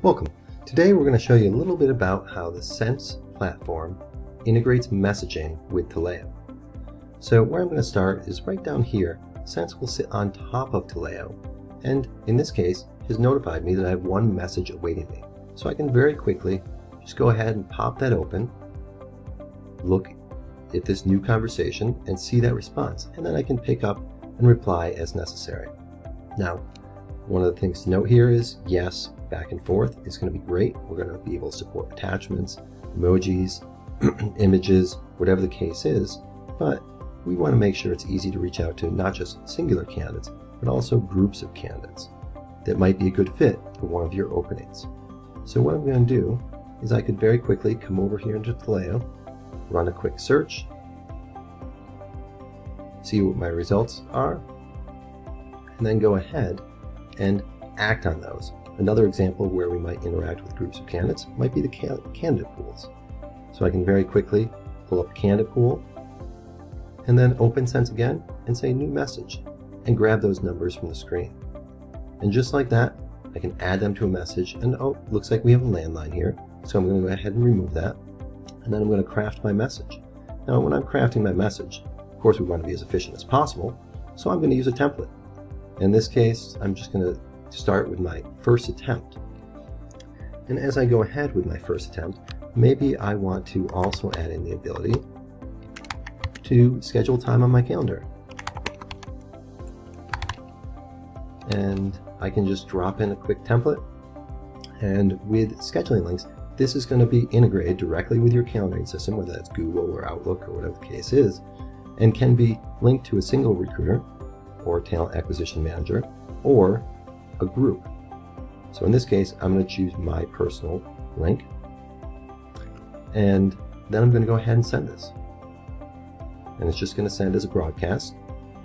Welcome. Today we're going to show you a little bit about how the Sense platform integrates messaging with Taleo. So where I'm going to start is right down here. Sense will sit on top of Taleo, and in this case has notified me that I have one message awaiting me. So I can very quickly just go ahead and pop that open, look at this new conversation and see that response, and then I can pick up and reply as necessary. Now, one of the things to note here is yes, back and forth is going to be great. We're going to be able to support attachments, emojis, images, whatever the case is, but we want to make sure it's easy to reach out to not just singular candidates, but also groups of candidates that might be a good fit for one of your openings. So what I'm going to do is I could very quickly come over here into Taleo, run a quick search, see what my results are, and then go ahead and act on those. Another example where we might interact with groups of candidates might be the candidate pools. So I can very quickly pull up candidate pool and then open Sense again and say new message and grab those numbers from the screen. And just like that, I can add them to a message and oh, looks like we have a landline here. So I'm going to go ahead and remove that. And then I'm going to craft my message. Now when I'm crafting my message, of course we want to be as efficient as possible, so I'm going to use a template. In this case, I'm just going to start with my first attempt. And as I go ahead with my first attempt, maybe I want to also add in the ability to schedule time on my calendar. And I can just drop in a quick template. And with scheduling links, this is going to be integrated directly with your calendaring system, whether that's Google or Outlook or whatever the case is, and can be linked to a single recruiter or talent acquisition manager or a group. So in this case, I'm going to choose my personal link. And then I'm going to go ahead and send this. And it's just going to send as a broadcast.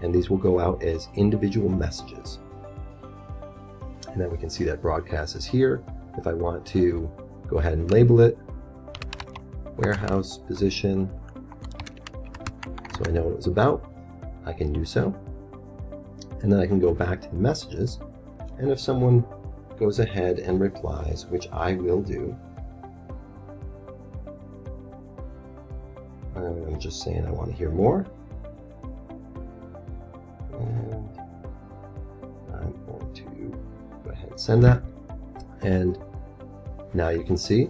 And these will go out as individual messages. And then we can see that broadcast is here. If I want to go ahead and label it, warehouse position, so I know what it was about, I can do so. And then I can go back to the messages and if someone goes ahead and replies, which I will do, I'm just saying I want to hear more. And I'm going to go ahead and send that. And now you can see,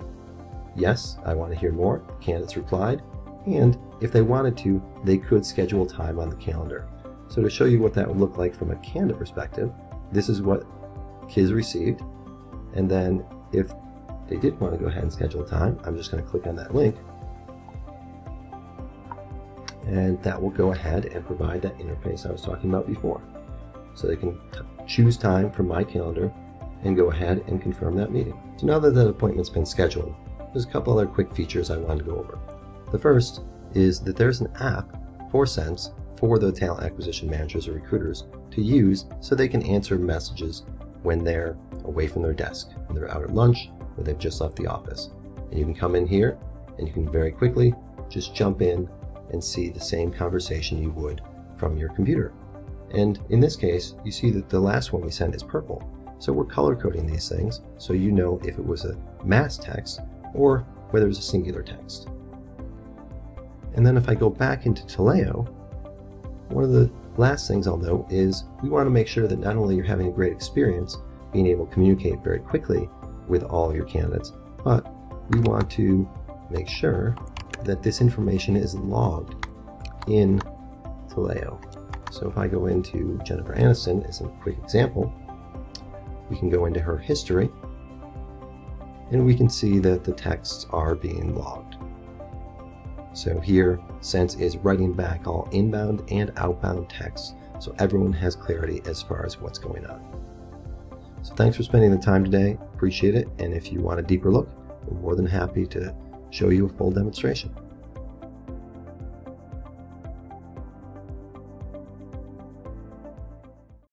yes, I want to hear more. The candidates replied. And if they wanted to, they could schedule time on the calendar. So to show you what that would look like from a candidate perspective, this is what kids received. And then if they did want to go ahead and schedule a time, I'm just going to click on that link. And that will go ahead and provide that interface I was talking about before. So they can choose time from my calendar and go ahead and confirm that meeting. So now that that appointment's been scheduled, there's a couple other quick features I wanted to go over. The first is that there's an app for Sense for the talent acquisition managers or recruiters to use so they can answer messages when they're away from their desk, when they're out at lunch, or they've just left the office. And you can come in here and you can very quickly just jump in and see the same conversation you would from your computer. And in this case, you see that the last one we sent is purple. So we're color coding these things so you know if it was a mass text or whether it was a singular text. And then if I go back into Taleo, one of the last things I'll note is we want to make sure that not only you're having a great experience, being able to communicate very quickly with all your candidates, but we want to make sure that this information is logged in Taleo. So if I go into Jennifer Aniston as a quick example, we can go into her history and we can see that the texts are being logged. So here, Sense is writing back all inbound and outbound texts so everyone has clarity as far as what's going on. So thanks for spending the time today. Appreciate it. And if you want a deeper look, we're more than happy to show you a full demonstration.